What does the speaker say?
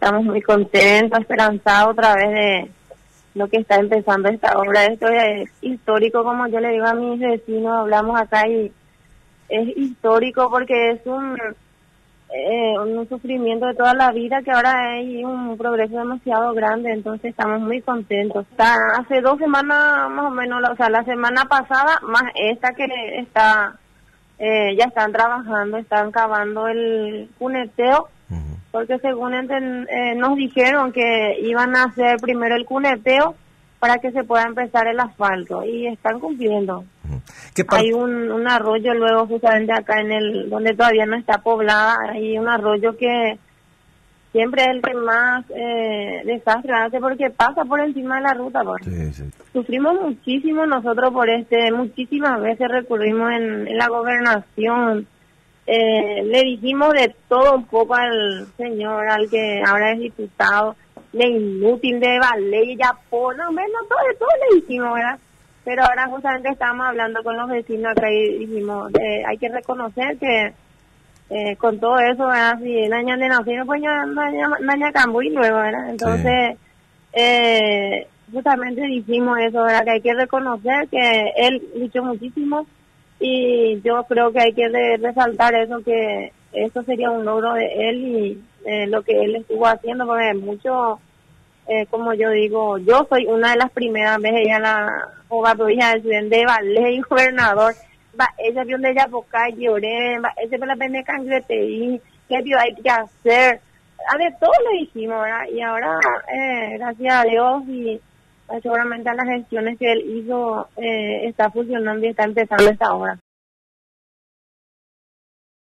Estamos muy contentos, esperanzados otra vez de lo que está empezando esta obra. Esto es histórico, como yo le digo a mis vecinos, hablamos acá y es histórico porque es un, eh, un sufrimiento de toda la vida que ahora hay un progreso demasiado grande, entonces estamos muy contentos. Hace dos semanas más o menos, o sea, la semana pasada más esta que está, eh, ya están trabajando, están cavando el cuneteo porque según eh, nos dijeron que iban a hacer primero el cuneteo para que se pueda empezar el asfalto y están cumpliendo. Hay un, un, arroyo luego justamente acá en el donde todavía no está poblada, hay un arroyo que siempre es el que más eh, desastre hace porque pasa por encima de la ruta. Por. Sufrimos muchísimo nosotros por este, muchísimas veces recurrimos en la gobernación eh, le dijimos de todo un poco al señor, al que ahora es diputado, de inútil, de valer, ya por, no, menos todo, todo le dijimos, ¿verdad? Pero ahora justamente estábamos hablando con los vecinos acá y dijimos, eh, hay que reconocer que eh, con todo eso, ¿verdad? Si dañan de nacido, pues daña Cambuy luego, ¿verdad? Entonces, eh, justamente dijimos eso, ¿verdad? Que hay que reconocer que él luchó muchísimo y yo creo que hay que resaltar eso que eso sería un logro de él y eh, lo que él estuvo haciendo porque mucho eh, como yo digo yo soy una de las primeras veces ella la hija del de Valle y gobernador. Va ella vio de boca lloré va ese la pende y qué vio hay que hacer. A de todo lo dijimos ¿verdad? y ahora eh, gracias a Dios y seguramente a las gestiones que él hizo eh, está funcionando y está empezando esta obra.